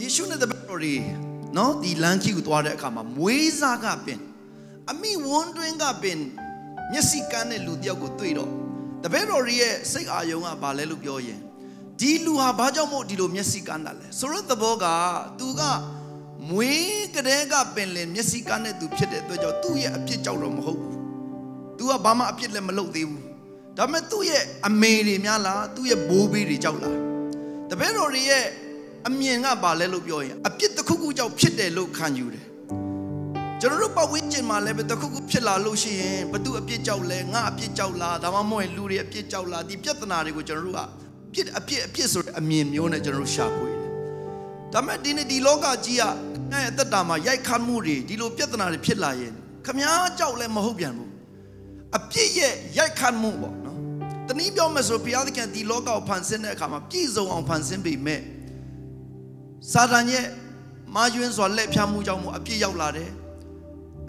ယေရှုနဲ့တပည့်တော်တွေနော်ဒီလမ်းကြီးကိုသွားတဲ့အခါမှာမွေးစားကပင်အမိဝန်းတွင်းကပင်မျက်စိကန်းတဲ့လူတယောက်ကိုတွေ့တော့တပည့်တော်တွေရဲ့စိတ်အာယုံကဘာလဲလို့ပြောရင်ဒီလူဟာဘာကြောင့်မို့ဒီလိုမျက်စိကန်းတာလဲဆိုတော့သဘောကသူကမွေးကလေးကပင်လင်မျက်စိကန်းတဲ့သူဖြစ်တဲ့အတွက်ကြောင့်သူ့ရဲ့အပြစ်ကြောင့်တော့မဟုတ်ဘူး။ तू ကဘာမှအပြစ်လည်းမလုပ်သေးဘူး။ဒါပေမဲ့သူ့ရဲ့အမေတွေများလားသူ့ရဲ့ဘိုးဘေးတွေကြောက်လား။တပည့်တော်တွေရဲ့ အမြင်ကဘာလဲလို့ပြောရင်အပြစ်တစ်ခုခုကြောင့်ဖြစ်တယ်လို့ခံယူတယ်။ကျွန်တော်တို့ပတ်ဝန်းကျင်မှာလည်းပဲတစ်ခုခုဖြစ်လာလို့ရှိရင်ဘသူအပြစ်ကြောက်လဲငါအပြစ်ကြောက်လားဒါမှမဟုတ်ရင်လူတွေအပြစ်ကြောက်လားဒီပြဿနာတွေကိုကျွန်တော်တို့ကအပြစ်အပြစ်အပြစ်ဆိုတဲ့အမြင်မျိုးနဲ့ကျွန်တော်တို့ရှာဖွေတယ်။ဒါပေမဲ့ဒီနေ့ဒီလောကကြီးကငါ့ရဲ့အသက်တာမှာရိုက်ခတ်မှုတွေဒီလိုပြဿနာတွေဖြစ်လာရင်ခမားကြောက်လည်းမဟုတ်ပြန်ဘူးအပြစ်ရဲ့ရိုက်ခတ်မှုပေါ့နော်တနည်းပြောမယ်ဆိုဘုရားသခင်ဒီလောကကိုဖန်ဆင်းတဲ့အခါမှာပြည့်စုံအောင်ဖန်ဆင်းပေမဲ့ စာတန်ရဲ့မာယွင်းစွာလက်ဖြားမှုကြောင့်မို့အပြစ်ရောက်လာတယ်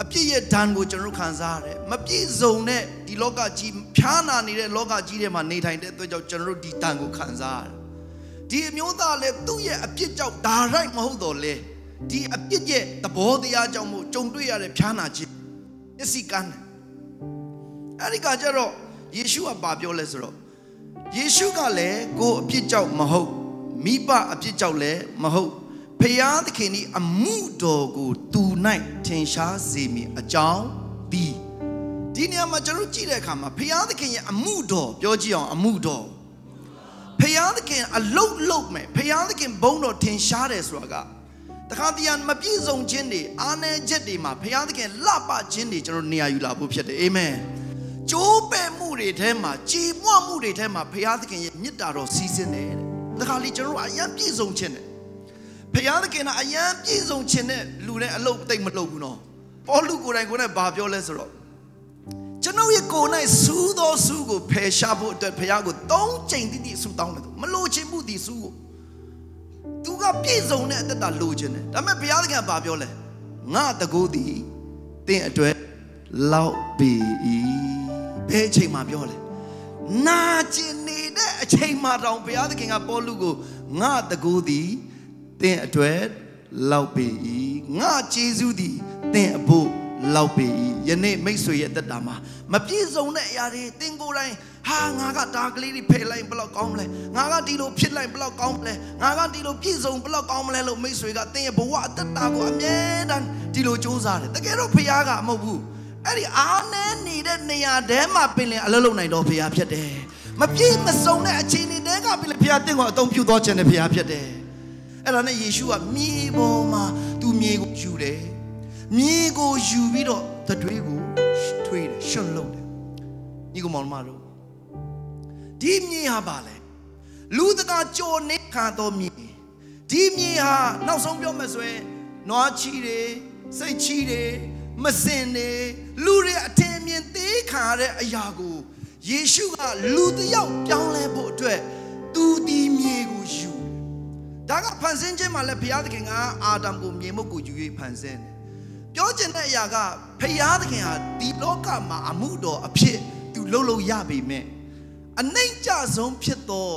အပြစ်ရဲ့ဒဏ်ကိုကျွန်တော်ခံစားရတယ်မပြည့်စုံတဲ့ဒီလောကကြီးဖြားနာနေတဲ့လောကကြီးထဲမှာနေထိုင်တဲ့အတွက်ကြောင့်ကျွန်တော်တို့ဒီဒဏ်ကိုခံစားရတယ်ဒီအမျိုးသားလည်းသူ့ရဲ့အပြစ်ကြောင့်ဒါရိုက်မဟုတ်တော့လေဒီအပြစ်ရဲ့သဘောတရားကြောင့်မို့ကြုံတွေ့ရတဲ့ဖြားနာခြင်းမျက်စိကန်းအဲ့ဒီကကြတော့ယေရှုကဘာပြောလဲဆိုတော့ယေရှုကလည်းကိုယ်အပြစ်ကြောင့်မဟုတ် မိဘအပြစ်ကြောင့်လည်းမဟုတ်ဖယားသခင်ဤအမှုတော်ကိုသူ၌ထင်ရှားစေမည်အကြောင်းဒီဒီနေရာမှာကျွန်တော်ကြည့်တဲ့အခါမှာဖယားသခင်ရဲ့အမှုတော်ပြောကြည့်အောင်အမှုတော်ဖယားသခင်အလုတ်လုတ်မယ်ဖယားသခင်ဘုန်းတော်ထင်ရှားတယ်ဆိုတာကတခါတည်းမပြည့်စုံခြင်းတွေအာနယ်ချက်တွေမှာဘုရားသခင်လှပခြင်းတွေကျွန်တော်နေရာယူလာဖို့ဖြစ်တယ်အာမင်ကျိုးပဲ့မှုတွေထဲမှာကြည်မွမှုတွေထဲမှာဘုရားသခင်ရဲ့မေတ္တာတော်စီးဆင်းတယ် တဲ့တခါလေကျွန်တော်အယံပြည့်စုံခြင်းတယ်ဘုရားသခင်ကအယံပြည့်စုံခြင်းတဲ့လူနဲ့အလုပ်တိတ်မလုပ်ဘူးနော်ပေါလုကိုယ်တိုင်ကိုယ်နဲ့ဘာပြောလဲဆိုတော့ကျွန်ုပ်ရဲ့ကိုယ်၌စူးသောစူးကိုဖယ်ရှားဖို့အတွက်ဘုရားကို၃ချိန်တိတိဆူတောင်းတယ်မလို့ခြင်းမှုဒီစူးကိုသူကပြည့်စုံတဲ့အတ္တလိုချင်တယ်ဒါပေမဲ့ဘုရားသခင်ကဘာပြောလဲငါတကူသည်တင့်အတွက်လောက်ပြီဘယ်အချိန်မှပြောလဲ နာကျင်နေတဲ့အချိန်မှတောင်ဘုရားသခင်ကပေါလုကိုငါတကူသည်တင့်အတွက်လောက်ပြီငါကျေးဇူးသည်တင့်အဖို့လောက်ပြီယနေ့မိတ်ဆွေရဲ့တက်တာမှာမပြည့်စုံတဲ့အရာတွေတင်ကိုယ်တိုင်ဟာငါကဒါကလေးတွေဖယ်လိုက်ဘယ်လောက်ကောင်းမလဲငါကဒီလိုဖြစ်လိုက်ဘယ်လောက်ကောင်းမလဲငါကဒီလိုပြည့်စုံဘယ်လောက်ကောင်းမလဲလို့မိတ်ဆွေကတင်ရဲ့ဘဝအသက်တာကိုအမြဲတမ်းဒီလိုစူးစမ်းတယ်တကယ်တော့ဖခင်ကမဟုတ်ဘူး အဲ့ဒီအားနည်းနေတဲ့နေရာထဲမှာပင်လင်အလုပ်လုပ်နိုင်တော့ဖခင်ဖြစ်တယ်မပြည့်မစုံတဲ့အခြေအနေတွေကပင်လင်ဖခင်တင့်ကိုအသုံးပြုတော်ခြင်းနဲ့ဖခင်ဖြစ်တယ်အဲ့ဒါနဲ့ယေရှုကမြေပေါ်မှာသူမြေကိုယူတယ်မြေကိုယူပြီးတော့တတွေးကိုထွေးတယ်ရှွန့်လုံးတယ်ညီကောင်မောင်မတို့ဒီမြေဟာပါလေလူတကာကြော်နေခံတော်မြေဒီမြေဟာနောက်ဆုံးပြောမယ်ဆိုရင်နွားချီတွေစိတ်ချီတွေ မစင်တွေလူတွေအထင်မြင်သေးခံရတဲ့အရာကိုယေရှုကလူတယောက်ပြောင်းလဲဖို့အတွက်သူဒီမြေကိုယူဒါကဖန်ဆင်းခြင်းမှာလည်းဘုရားသခင်ကအာဒမ်ကိုမြေမုတ်ကိုယူ၍ဖန်ဆင်းတယ်ပြောချင်တဲ့အရာကဖယားသခင်ဟာဒီလောကမှာအမှုတော်အဖြစ်သူလှုပ်လို့ရပေမဲ့အနိုင်ကြဆုံးဖြစ်သော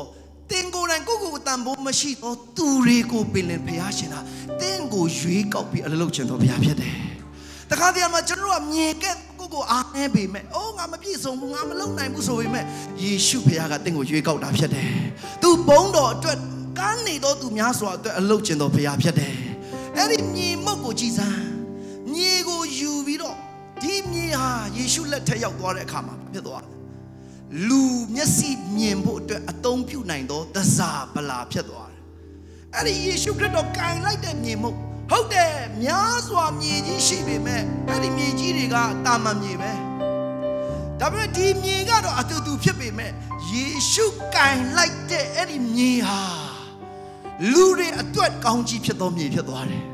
တင်ကိုယ်တိုင်ကိုယ့်ကိုယ်တန်ဖိုးမရှိသောသူတွေကိုပင်လင်ဖယားရှင်ဟာတင်းကိုရွေးကောက်ပြီးအလုပ်ချင်တော်ဘုရားဖြစ်တယ်။ တခါတည်းမှာကျွန်တော်ကမြင်ခဲ့ကိုယ့်ကိုအားနေပေမဲ့အိုးငါမပြည့်စုံဘူးငါမလုပ်နိုင်ဘူးဆိုပေမဲ့ယေရှုဖယားကတင်းကိုရွေးကောက်တာဖြစ်တယ်။သူဘုန်းတော်အတွက်ကမ်းနေသောသူများစွာအတွက်အလုပ်ချင်တော်ဘုရားဖြစ်တယ်။အဲ့ဒီမြင်မုတ်ကိုကြည်စမ်းမြေကိုယူပြီးတော့ဒီမြေဟာယေရှုလက်ထက်ရောက်သွားတဲ့အခါမှာဖြစ်သွားတယ်လူမျက်စိမြင်ဖို့အတွက်အသုံးပြုနိုင်သောသစားပလာဖြစ်သွားတယ်အဲ့ဒီယေရှုခရစ်တော်ကင်လိုက်တဲ့မြေမဟုတ် ဟုတ်တယ်များစွာမြေကြီးရှိပေမဲ့အဲ့ဒီမြေကြီးတွေကတာမန်မြေပဲဒါပေမဲ့ဒီမြေကတော့အတူတူဖြစ်ပေမဲ့ယေရှုကင်လိုက်တဲ့အဲ့ဒီမြေဟာလူတွေအတွက်ကောင်းကြီးဖြစ်သောမြေဖြစ်သွားတယ်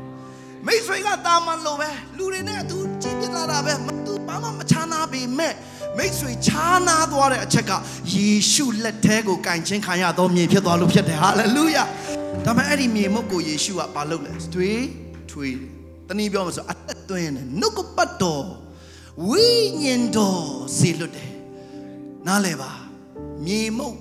မိတ်ဆွေကတာမန်လိုပဲလူတွေနဲ့အတူကြည့်ပြလာတာပဲမသူဘာမှမချာနာပေမဲ့မိတ်ဆွေချာနာသွားတဲ့အချက်ကယေရှုလက်ထဲကိုကင်ချင်းခံရသောမြေဖြစ်သွားလို့ဖြစ်တယ်ဟာလေလုယာဒါပေမဲ့အဲ့ဒီမြေမုတ်ကိုယေရှုကဘာလုပ်လဲတွေး ထွေးတနည်းပြောမှာဆိုအသက်သွင်းတယ်နှုတ်ကပတ်တော်ဝိညာဉ်တော်စေလွတ်တယ်နားလဲပါမြေမုတ်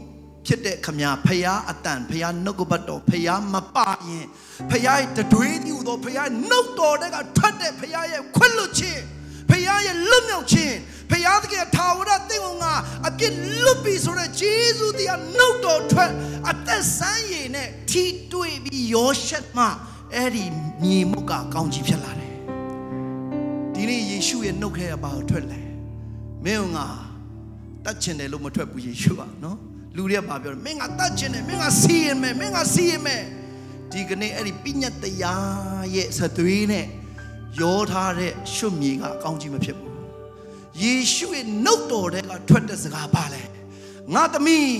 ဖြစ်တဲ့ခမညာဖျားအတန်ဖျားနှုတ်ကပတ်တော်ဖျားမပါရင်ဖျားရဲ့တတွေးသူသောဖျားနှုတ်တော်တဲ့ကထွက်တဲ့ဖျားရဲ့ခွင့်လွတ်ခြင်းဖျားရဲ့လွတ်မြောက်ခြင်းဖျားသခင်ထာဝရသင်္ကငါအပြစ်လွတ်ပြီဆိုတဲ့ဂျေဇုတရားနှုတ်တော်ထွက်အသက်ဆန်းရည်နဲ့ထီတွေ့ပြီးရောရှက်မှ အဲ့ဒီမြေမုတ်ကကောင်းကြီးဖြစ်လာတယ်ဒီနေ့ယေရှုရဲ့နှုတ်ခဲကဘာကိုထွက်လဲမင်းငါတတ်ချင်တယ်လို့မထွက်ဘူးယေရှုကနော်လူတွေကဘာပြောလဲမင်းငါတတ်ချင်တယ်မင်းငါစီရင်မယ်မင်းငါစီရင်မယ်ဒီကနေ့အဲ့ဒီပညတ်တရားရဲ့စသွေးနဲ့ရောထားတဲ့ရွှတ်မြေကအကောင်းကြီးမဖြစ်ဘူးယေရှုရဲ့နှုတ်တော်ထဲကထွက်တဲ့စကားပါလဲငါသမီး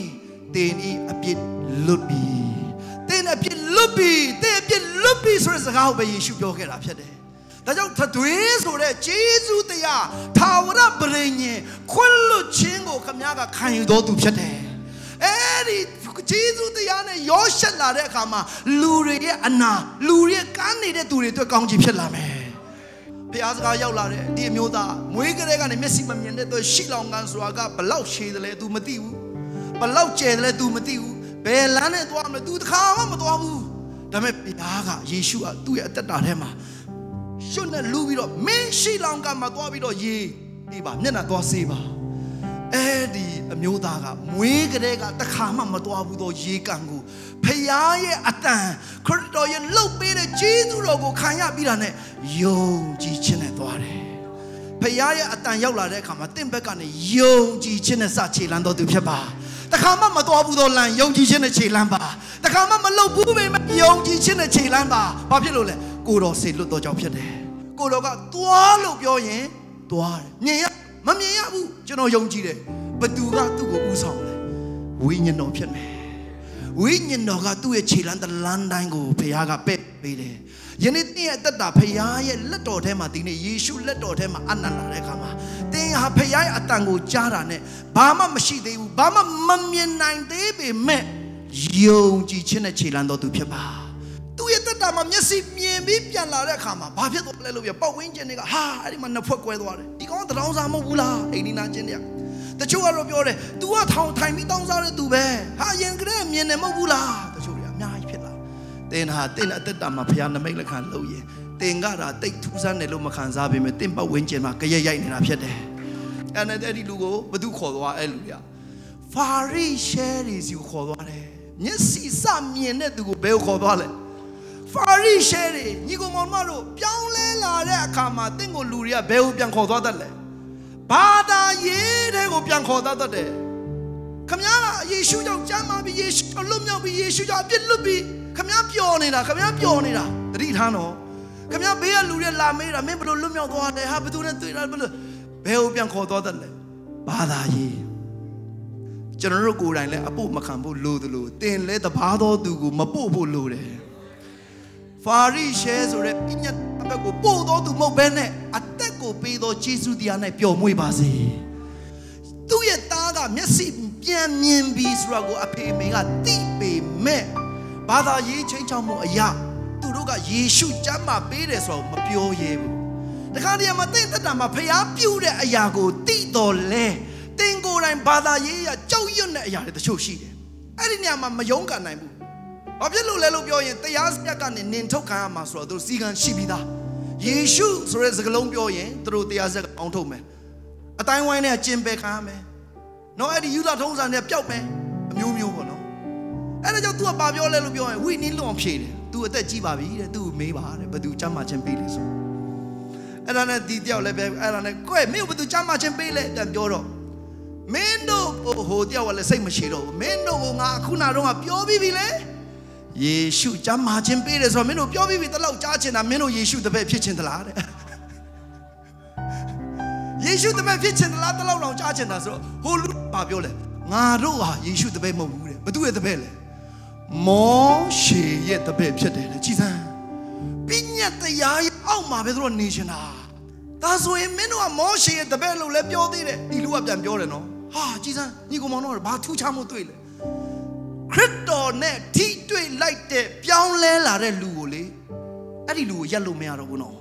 တင်ဤအပြစ်လွတ်ပြီတ င်အပြစ်လွတ်ပြီတင်အပြစ်လွတ်ပြီဆိုတဲ့စကားကိုပဲယေရှုပြောခဲ့တာဖြစ်တယ်ဒါကြောင့်သတွေးဆိုတဲ့ဂျေဇုတရားထာဝရပရိညင်ခွင့်လွတ်ခြင်းကိုခမည်းကခံယူတော်သူဖြစ်တယ်အဲ့ဒီဂျေဇုတရားနဲ့ရောရှက်လာတဲ့အခါမှာလူတွေရဲ့အနာလူတွေရဲ့ကမ်းနေတဲ့သူတွေအတွက်ကောင်းချီးဖြစ်လာမယ်ဘုရားစကားရောက်လာတဲ့ဒီအမျိုးသားမွေးကလေးကနေမျက်စိမမြင်တဲ့အတွက်ရှိလောင်ကန်ဆိုတာကဘလောက်ရှည်တယ်လဲ तू မသိဘူးဘလောက်ကျယ်တယ်လဲ तू မသိဘူး ဘယ်လမ်းနဲ့သွားမလဲ तू တခါမှမသွားဘူးဒါပေမဲ့ဘုရားကယေရှုကသူ့ရဲ့အသက်တာထဲမှာရှုပ်နဲ့လူပြီးတော့မင်းရှိလောင်ကန်မှာသွားပြီးတော့ရေဒီပါမျက်နှာသွားစေးပါအဲ့ဒီအမျိုးသားကမွေးကလေးကတခါမှမသွားဘူးတော့ရေကန်ကိုဖယားရဲ့အတန်ခရစ်တော်ရဲ့လှုပ်ပေးတဲ့ဂျေဇုတော်ကိုခံရပြီးတာနဲ့ယုံကြည်ခြင်းနဲ့သွားတယ်ဖယားရဲ့အတန်ရောက်လာတဲ့အခါမှာတင့်ဘက်ကနေယုံကြည်ခြင်းနဲ့စခြေလန်းတော်သူဖြစ်ပါ တခါမှမတော်ဘူးတော့လမ်းယုံကြည်ခြင်းနဲ့ခြေလန်းပါတခါမှမလုပ်ဘူးပဲယုံကြည်ခြင်းနဲ့ခြေလန်းပါဘာဖြစ်လို့လဲကိုတော်စေလွတ်တော်ကြောင့်ဖြစ်တယ်ကိုတော်ကသွားလို့ပြောရင်သွားတယ်မြင်ရမမြင်ရဘူးကျွန်တော်ယုံကြည်တယ်ဘသူကသူ့ကိုဥဆောင်လဲဝိညာဉ်တော်ဖြစ်မယ်ဝိညာဉ်တော်ကသူ့ရဲ့ခြေလမ်းတလန်းတိုင်းကိုဘုရားကပဲ့ပေးတယ်ယနေ့တင့်ရဲ့အသက်တာဘုရားရဲ့လက်တော်ထဲမှာဒီနေ့ယေရှုလက်တော်ထဲမှာအနန္တလာတဲ့အခါမှာ တင်းဟာဘုရားရဲ့အတန်ကိုကြားတာနဲ့ဘာမှမရှိသေးဘူးဘာမှမမြင်နိုင်သေးပေမဲ့ယုံကြည်ခြင်းနဲ့ခြေလမ်းတော်သူဖြစ်ပါသူ့ရဲ့တက်တာမှာမျက်စိမြင်ပြီးပြန်လာတဲ့အခါမှာဘာဖြစ်သွားလဲလို့ပြောပတ်ဝန်းကျင်တွေကဟာအဲ့ဒီမှာနှစ်ဖွဲ့ကွဲသွားတယ်ဒီကောင်ကတောင်းစားမဟုတ်ဘူးလားအိမ်နီးနားချင်းတွေကတချို့ကတော့ပြောတယ် तू ကထောင်ထိုင်ပြီးတောင်းစားတဲ့သူပဲဟာရင်ကလေးမြင်တယ်မဟုတ်ဘူးလားတချို့တွေအများကြီးဖြစ်လာတင်ဟာတင်အသက်တာမှာဖခင်နမိတ်လက်ခံလုပ်ရင် တင်ကတာတိတ်ထူးဆန်းတယ်လို့မခံစားပေမဲ့တင်ပတ်ဝန်းကျင်မှာကြရက်ရိုက်နေတာဖြစ်တယ်အဲ့နဲ့အဲ့ဒီလူကိုဘသူခေါ်သွားအဲ့လူကဖာရိရှဲတွေစီကိုခေါ်သွားတယ်မျက်စိစမြင်တဲ့သူကိုဘယ်ကိုခေါ်သွားလဲဖာရိရှဲတွေညီကောင်မောင်မတို့ပြောင်းလဲလာတဲ့အခါမှာတင့်ကိုလူတွေကဘယ်ကိုပြန်ခေါ်သွားတတ်လဲဘာသာရေးတဲ့ကိုပြန်ခေါ်သွားတတ်တယ်ခမည်းကယေရှုကြောင့်ကြမ်းမာပြီးယေရှုလွတ်မြောက်ပြီးယေရှုကြောင့်အပြစ်လွတ်ပြီးခမည်းပျော်နေတာခမည်းပျော်နေတာတတိထားနော် ခမည်းဘေးကလူတွေလာမေးတာမင်းဘယ်လိုလွတ်မြောက်သွားလဲဟာဘယ်သူနဲ့တွေ့တာဘယ်လိုဘယ်ကိုပြန်ခေါ်သွားတတ်လဲဘာသာရေးကျွန်တော်တို့ကိုယ်တိုင်လည်းအဖို့မခံဖို့လိုသလိုတင်လဲတဘာသောသူကိုမပို့ဖို့လိုတယ်ဖာရိရှဲဆိုတဲ့ပြညတ်အဘက်ကိုပို့တော်သူမဟုတ်ဘဲနဲ့အသက်ကိုပေးတော်ယေရှုတရား၌ပျော်မွေ့ပါစေသူ့ရဲ့သားကမျက်စိပြန်မြင်ပြီးဆိုတော့ကိုအဖေမေကတိပေမဲ့ဘာသာရေးချင်းချောင်းမှုအရာသူ တို့ကယေရှုကျမ်းမာပေးတယ်ဆိုတော့မပြောရဲဘူးတခါတည်းမှာတင့်တက်တာမှာဖျားပြုတ်တဲ့အရာကိုတိတော်လဲတင်ကိုယ်တိုင်ဘာသာရေးအရကြောက်ရွံ့တဲ့အရာတွေတချို့ရှိတယ်အဲ့ဒီနေရာမှာမယုံကန်နိုင်ဘူးဘာဖြစ်လို့လဲလို့ပြောရင်တရားစပြတ်ကနေနင်ထုတ်ခံရမှာဆိုတော့သူစီကံရှိပြီးသားယေရှုဆိုတဲ့စကားလုံးပြောရင်သူတို့တရားစက်အောင်ထုတ်မယ်အတိုင်းဝိုင်းနဲ့ကျင်ပယ်ခံရမယ်နော်အဲ့ဒီယူဒထုံးစံနဲ့ပျောက်မယ်အမျိုးမျိုးပေါ့နော် အဲ့ဒါကြောင့် तू ကဘာပြောလဲလို့ပြောရင်ဝိနည်းလွန်ဖြေတယ် तू အသက်ကြီးပါပြီတဲ့ तू မေးပါတဲ့ဘယ်သူချမ်းမှချင်းပေးလဲဆိုအဲ့ဒါနဲ့ဒီတယောက်လည်းပဲအဲ့ဒါနဲ့ကွဲ့မင်းဘယ်သူချမ်းမှချင်းပေးလဲတန်ပြောတော့မင်းတို့ဟိုတယောက်ကလည်းစိတ်မရှိတော့ဘူးမင်းတို့ကငါခုနတော့ကပြောပြီးပြီလေယေရှုကျမ်းမာခြင်းပေးတယ်ဆိုတော့မင်းတို့ပြောပြီးပြီတလောက်ကြားချင်တာမင်းတို့ယေရှုတပည့်ဖြစ်ချင်သလားတဲ့ယေရှုတပည့်ဖြစ်ချင်သလားတလောက်လောက်ကြားချင်တာဆိုတော့ဟိုလူဘာပြောလဲငါတို့ဟာယေရှုတပည့်မဟုတ်ဘူးတဲ့ဘသူရဲ့တပည့်လဲ မောရှေရဲ့တပည့်ဖြစ်တယ်လေကြည်စမ်းပညာတရားရဲ့အောက်မှာပဲသူတို့နေရှင်တာဒါဆိုရင်မင်းတို့ကမောရှေရဲ့တပည့်လို့လည်းပြောသေးတယ်ဒီလူကပြန်ပြောတယ်နော်ဟာကြည်စမ်းညီကောင်မောင်တို့ကဘာထူးခြားမှုတွေ့လဲခရစ်တော်နဲ့ထိတွေ့လိုက်တဲ့ပြောင်းလဲလာတဲ့လူကိုလေအဲ့ဒီလူကိုရက်လို့မရတော့ဘူးနော်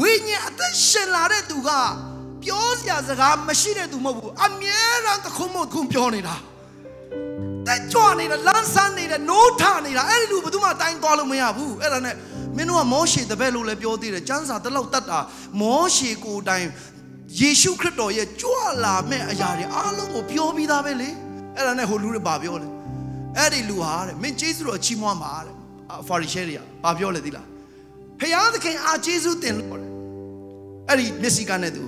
ဝိညာဉ်အသက်ရှင်လာတဲ့သူကပြောစရာစကားမရှိတဲ့သူမဟုတ်ဘူးအမြဲတမ်းတခုံးမခုံပြောနေတာ တက်ကြွနေတာလမ်းဆန်းနေတာနိုးထနေတာအဲ့ဒီလူဘယ်သူမှတိုင်းသွားလို့မရဘူးအဲ့ဒါနဲ့မင်းတို့ကမောရှေတပည့်လို့လည်းပြောသေးတယ်ကျမ်းစာတလောက်တတ်တာမောရှေကိုယ်တိုင်ယေရှုခရစ်တော်ရဲ့ကြွလာမဲ့အရာတွေအားလုံးကိုပြောပြီးသားပဲလေအဲ့ဒါနဲ့ဟိုလူတွေဘာပြောလဲအဲ့ဒီလူဟာတဲ့မင်းကျေးဇူးတော်ချီးမွမ်းပါတဲ့ဖာရီရှဲတွေကဘာပြောလဲသိလားဖခင်သခင်အားကျေးဇူးတင်လို့တဲ့အဲ့ဒီမျက်စိကနဲ့သူ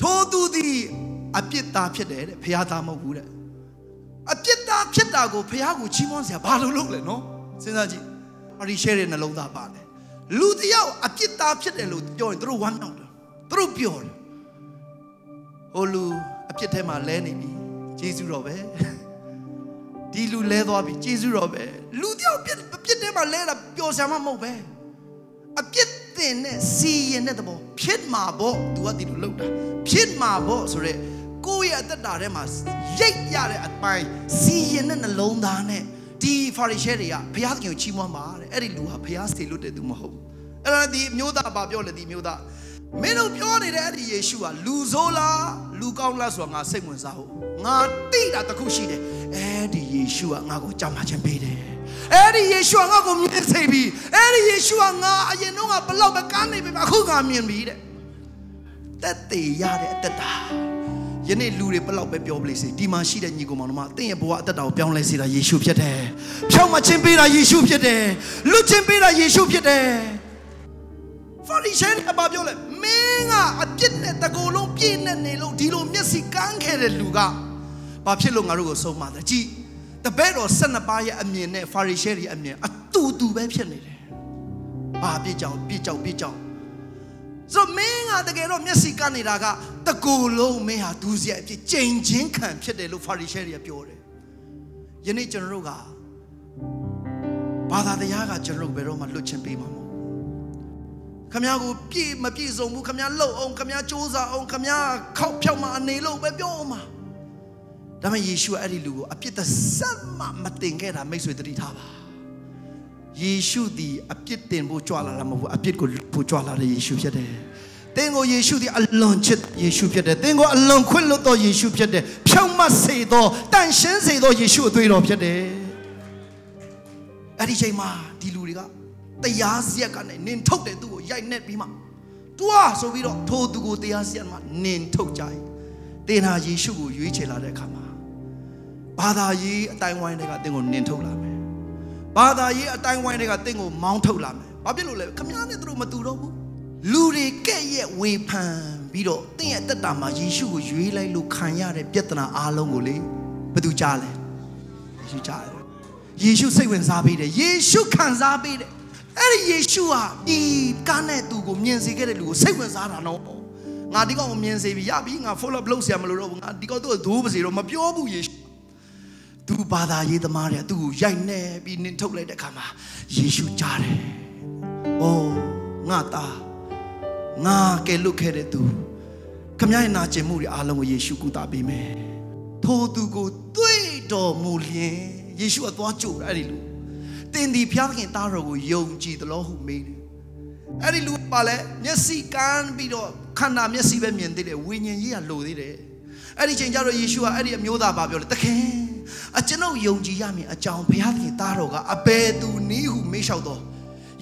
ထိုသူသည်အပြစ်သားဖြစ်တယ်တဲ့ဖခင်သားမဟုတ်ဘူးတဲ့အပြစ်သား ဖြစ်တာကိုဖခင်ကိုချီးမွမ်းစရာဘာလို့လုပ်လဲနော်စဉ်းစားကြည့်ဖာရီရှဲတွေနှလုံးသားပါတယ်လူတယောက်အပြစ်သားဖြစ်တယ်လို့ပြောရင်သူတို့ဝမ်းမြောက်တယ်သူတို့ပြောတယ်ဟိုလူအပြစ်ထဲမှာလဲနေပြီဂျေဇုတော်ပဲဒီလူလဲသွားပြီဂျေဇုတော်ပဲလူတယောက်ပြစ်ပြစ်ထဲမှာလဲတာပျော်စရာမှမဟုတ်ပဲအပြစ်တင်နဲ့စီရင်တဲ့သဘောဖြစ်မှာပေါ့သူကဒီလိုလုပ်တာဖြစ်မှာပေါ့ဆိုရ က်ကိုယ့်ရဲ့အသက်တာထဲမှာရိတ်ရတဲ့အပိုင်းစီရင်တဲ့နှလုံးသားနဲ့ဒီဖာရီရှဲတွေကဘုရားသခင်ကိုချီးမွမ်းပါတဲ့အဲ့ဒီလူဟာဘုရားစေလွတ်တဲ့သူမဟုတ်အဲ့တော့ဒီမျိုးသားဘာပြောလဲဒီမျိုးသားမင်းတို့ပြောနေတဲ့အဲ့ဒီယေရှုဟာလူဆိုးလားလူကောင်းလားဆိုတာငါစိတ်ဝင်စားဟုတ်ငါသိတာတခုရှိတယ်အဲ့ဒီယေရှုကငါကိုကြောက်မှခြင်းပေးတယ်အဲ့ဒီယေရှုကငါ့ကိုမြင်စေပြီအဲ့ဒီယေရှုကငါအရင်တော့ကဘလောက်ပဲကားနေပြီအခုငါမြင်ပြီတဲ့တက်သေးရတဲ့အသက်တာ ယနေ့လူတွေဘလောက်ပဲပြောပလိစေဒီမှာရှိတဲ့ညီကောင်မောင်တို့မအသင်ရဲ့ဘဝအသက်တာကိုပြောင်းလဲစေတာယေရှုဖြစ်တယ်ဖြောင်းမချင်းပေးတာယေရှုဖြစ်တယ်လွတ်ချင်းပေးတာယေရှုဖြစ်တယ်ဖာရီရှန်ကဘာပြောလဲမင်းကအပြစ်နဲ့တကူလုံးပြည့်နေနေလို့ဒီလိုမျက်စိကန်းခဲ့တဲ့လူကဘာဖြစ်လို့ငါတို့ကိုဆုံးမတယ်ကြည်တပည့်တော်12ပါးရဲ့အမြင်နဲ့ဖာရီရှဲတွေအမြင်အတူတူပဲဖြစ်နေတယ်ဘာပြစ်ကြောင်ပြစ်ကြောင်ပြစ်ကြောင် ဆိုမင်းကတကယ်တော့မျက်စိကနေတာကတကူလုံးမင်းဟာဒူးစရိုက်အဖြစ်ကြိမ်ချင်းခံဖြစ်တယ်လို့ဖာရီရှဲတွေကပြောတယ်ယနေ့ကျွန်တော်တို့ကဘာသာတရားကကျွန်တော်တို့ဘယ်တော့မှလွတ်ချင်ပေးမှာမဟုတ်ခမ ्या ကိုပြည့်မပြည့်စုံဘူးခမ ्या လှုပ်အောင်ခမ ्या စူးစမ်းအောင်ခမ ्या ခောက်ဖြောက်မှအနေလို့ပဲပြောအောင်ပါဒါပေမဲ့ယေရှုကအဲ့ဒီလူကိုအပြစ်သက်ဆက်မှမတင်ခဲ့တာမိတ်ဆွေတတိထားပါ ယေရှုသည်အပြစ်တင်ဖို့ကြွလာတာမဟုတ်ဘူးအပြစ်ကိုဖို့ကြွလာတဲ့ယေရှုဖြစ်တယ်။သင်ကိုယေရှုသည်အလွန်ချစ်ယေရှုဖြစ်တယ်။သင်ကိုအလွန်ခွင့်လွှတ်သောယေရှုဖြစ်တယ်။ဖြောင့်မတ်စေသောတန်ရှင်းစေသောယေရှုအသွေးတော်ဖြစ်တယ်။အဲ့ဒီချိန်မှာဒီလူတွေကတရားစရက်ကနေနင်ထုတ်တယ်သူ့ကိုရိုက်နှက်ပြီးမှတူอ่ะဆိုပြီးတော့ထိုသူကိုတရားစရက်မှာနင်ထုတ်ကြ၏။သင်ဟာယေရှုကိုရွေးချယ်လာတဲ့အခါမှာဘာသာရေးအတိုင်းဝိုင်းတွေကသင်ကိုနင်ထုတ်လာမယ် ဘာသာရေးအတိုင်းဝိုင်းတွေကတင့်ကိုမောင်းထုတ်လာမယ်။ဘာဖြစ်လို့လဲခမည်းနဲ့သူတို့မတူတော့ဘူး။လူတွေကဲ့ရဲ့ဝေဖန်ပြီးတော့တင့်ရဲ့တက်တာမှာယေရှုကိုရွေးလိုက်လို့ခံရတဲ့ပြဿနာအားလုံးကိုလေဘယ်သူကြားလဲ။ယေရှုကြားတယ်။ယေရှုစိတ်ဝင်စားပေးတယ်။ယေရှုခံစားပေးတယ်။အဲ့ဒီယေရှုဟာဒီကားနဲ့သူကိုမြင်စေခဲ့တဲ့လူကိုစိတ်ဝင်စားတာနော်။ငါဒီကောင်ကိုမြင်စေပြီရပြီငါ follow up လုပ်ဆရာမလို့တော့ဘူးငါဒီကောင်သူ့ကိုဒိုးပါစေတော့မပြောဘူးယေရှုသူ ဘာသာရေးသမားတွေကသူ့ကိုရိုက်နှဲပြီးနင်းထုတ်လိုက်တဲ့အခါမှာယေရှုကြားတယ်။အိုးငါသားငါကဲလွတ်ခဲ့တဲ့သူခမရဲ့နာကျင်မှုတွေအားလုံးကိုယေရှုကုသပေးမယ်။ထိုသူကိုတွေ့တော်မူလျင်ယေရှုကသွားကြိုအဲ့ဒီလူတင်ဒီဖျားခင်သားတော်ကိုယုံကြည်သလိုဟုမေးတယ်။အဲ့ဒီလူပါလဲမျက်စိကန်းပြီးတော့ခန္ဓာမျက်စိပဲမြင်သေးတယ်ဝိညာဉ်ကြီးကလိုသေးတယ်။အဲ့ဒီချိန်ကျတော့ယေရှုကအဲ့ဒီအမျိုးသားပါပြောတယ်တခင် အကျွန်ုပ်ယုံကြည်ရမည်အကြောင်းဘုရားသခင်သားတော်ကအဘယ်သူနည်းဟုမေးလျှောက်တော့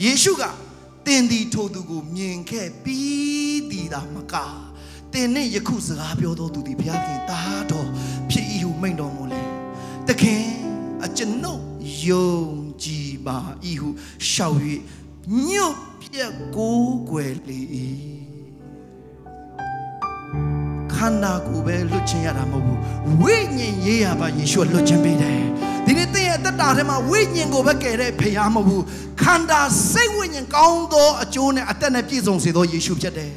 ယေရှုကတင်ဒီထိုသူကိုမြင်ခဲ့ပြီးတည်တာမကတင်နဲ့ယခုစကားပြောတော်သူသည်ဘုရားသခင်သားတော်ဖြစ်၏ဟုမိန့်တော်မူလေတခင်အကျွန်ုပ်ယုံကြည်ပါ၏ဟုရှောက်၍ညွတ်ပြက်ကိုးကွယ်လေ၏ခ န္ဓာကိုယ်ပဲလွတ်ချင်ရတာမဟုတ်ဘူးဝိညာဉ်ရေးရပါယေရှုလွတ်ချင်ပေးတယ်ဒီနေ့သင်ရဲ့အသက်တာထဲမှာဝိညာဉ်ကိုပဲကယ်တဲ့ဖခင်မဟုတ်ဘူးခန္ဓာစိတ်ဝိညာဉ်ကောင်းသောအကျိုးနဲ့အသက်နဲ့ပြည့်စုံစေသောယေရှုဖြစ်တယ်